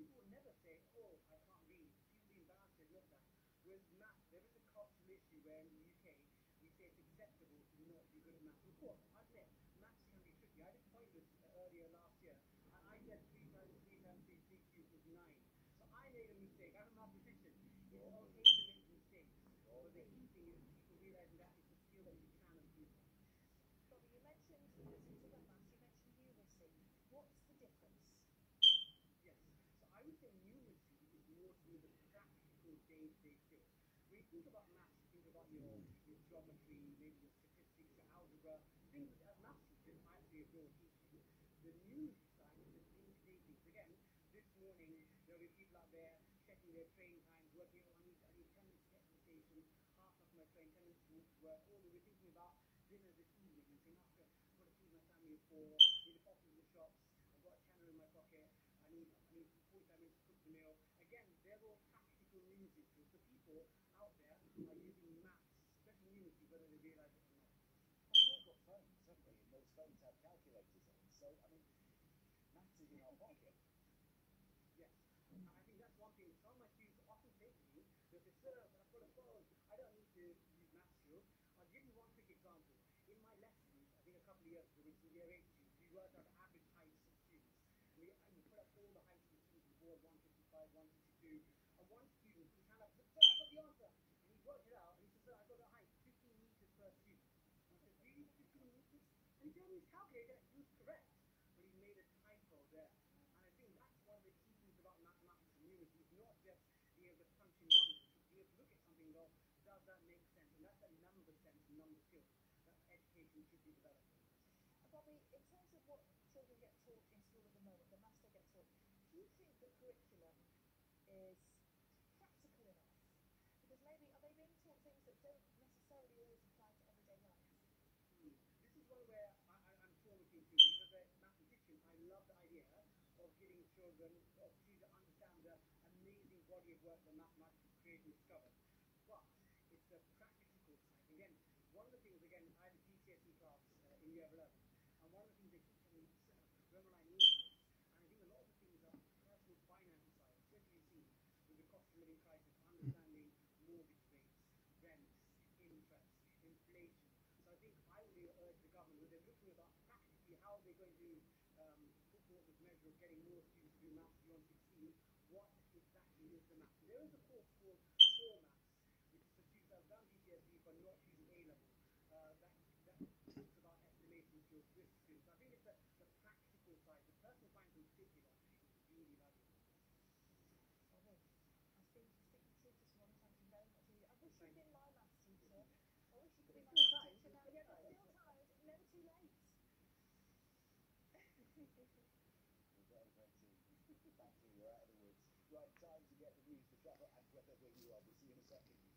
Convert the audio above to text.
people will never say, oh, I can't read. People will be embarrassed to admit that. Whereas math, there is a cultural issue where in the UK we say it's acceptable to not be good at math. Of course, I admit, maths can be tricky. I did pointers uh, earlier last year, and I said 3 times 3 times 3, 3 cubed is 9. So I made a mistake. I'm a mathematician. It's okay to make mistakes. But the key everything you receive is more to do with the practical day-to-day thing. Think about maths, you think about your, hmm. your geometry, maybe your statistics, your algebra, things that maths might be a door teaching. The new side is the day-to-day things. Again, this morning, there will be people out there checking their train times, working, on these I need 10 minutes to get to the station, half of my train, 10 minutes to work, all we were thinking about dinner this evening and saying, after, I've got to feed my family for, need to pop into the shops, I've got a channel in my pocket, I mean, I mean, food, I into cooked meal. Again, there will practical music to the people out there are using maths, especially music, whether they realize it or not. And we've all got phones, haven't we? And those phones have calculators on. So, I mean, maths is in our pocket. Yes. And I think that's one thing. Some my students often thinking that they sir, oh, I've got a phone, I don't need to use maths tools. I'll give you one quick example. In my lessons, I think a couple of years ago, in year 8, we worked out in terms of what children get taught in school at the moment, the maths they get taught, do you think the curriculum is practical enough? Because maybe are they being taught things that don't necessarily always apply to everyday life? Hmm. This is one where I, torn between two things. As a mathematician, I love the idea of giving children the opportunity to understand the amazing body of work that mathematics has created and discovered. But it's the practical side. Again, one of the things, again, I have a GCSE class uh, in year 11, and one of the things they keep telling me, when will I think a lot of the things are personal finance side, especially you see with the cost of living crisis, understanding mortgage rates, rents, interest, inflation. So I I urge the government, when they're looking about practically how they're going to um, put forward this measure of getting more students to do maths beyond 16, what exactly is the maths? There is a course called Core Maths, which is for students that have done GCSE but not using A level. Uh, that, that talks about estimation skills with students. I think it's the, the practical side, the personal finance in particular, is really valuable. Bobby, I think you speak the truth this morning. Thank you very much. I wish you'd been my maths teacher. I wish you could be my Still maths time. teacher now. Yeah, but still tired. Never too late. Well done, Francie. Thank you. You're out of the woods. Right, time to get the news, the traffic, and weather where you are. We'll see in a second.